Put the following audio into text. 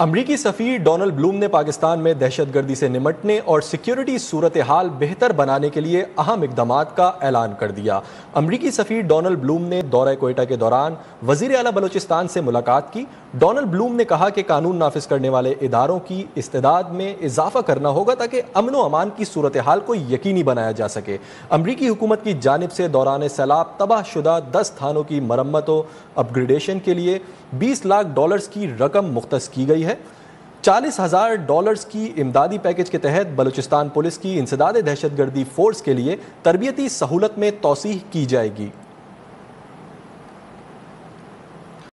अमरीकी सफ़ीर Donald Bloom ने पाकिस्तान में दहशतगर्दी से निमटने और सिक्योरिटी सूरत हाल बेहतर बनाने के लिए अहम इकदाम का ऐलान कर दिया। अमरीकी सफ़ीर डोनाल्ड ब्लूम ने दौरा कोयटा के दौरान वज़ीर अला बलोचिस्तान से मुलाकात की। डोनाल्ड ब्लूम ने कहा कि कानून नाफिज करने वाले इदारों की इस्तेदाद में इजाफा करना होगा ताकि अमन व अमान की सूरत हाल को यकीनी बनाया जा सके। अमरीकी हुकूमत की जानब से दौरान सैलाब तबाहशुदा दस थानों की मरम्मत, अपग्रेडेशन के लिए बीस लाख डॉलर की रकम मुख्त की गई है। चालीस हज़ार डॉलर्स की इमदादी पैकेज के तहत बलूचिस्तान पुलिस की इंसदाद दहशतगर्दी फोर्स के लिए तरबियती सहूलत में तोसी की जाएगी।